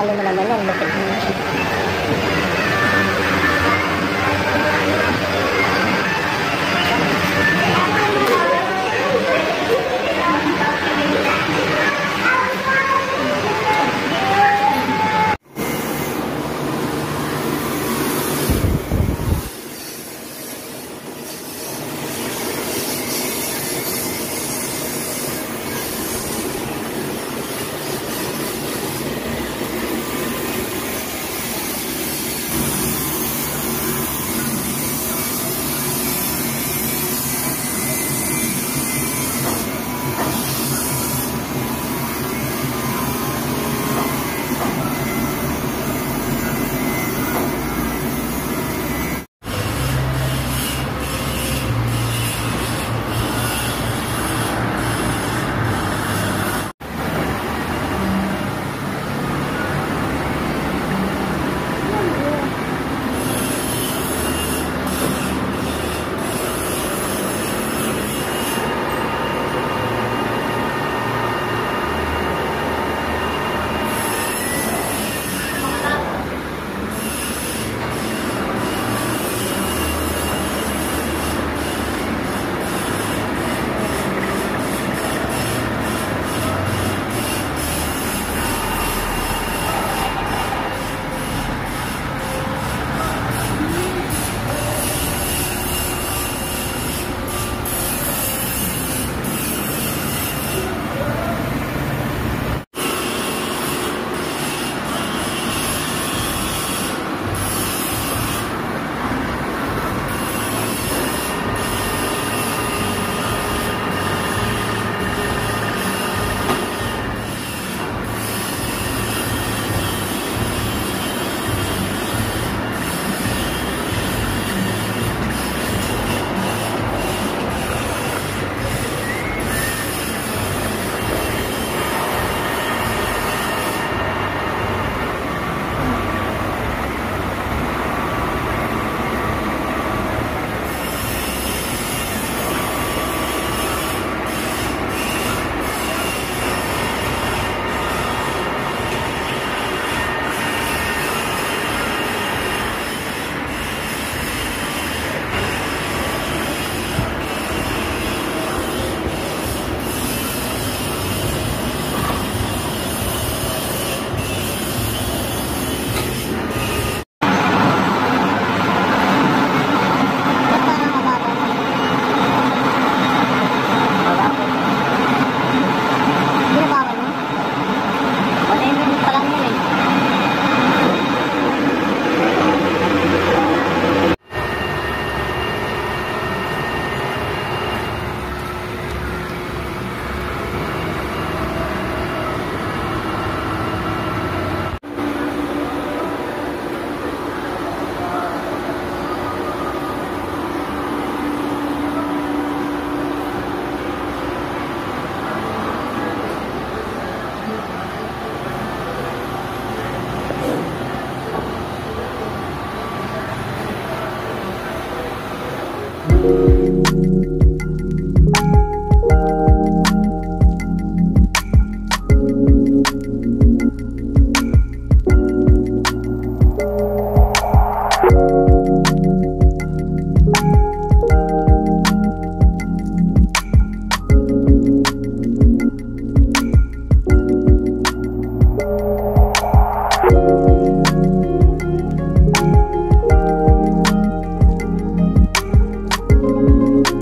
lalo mo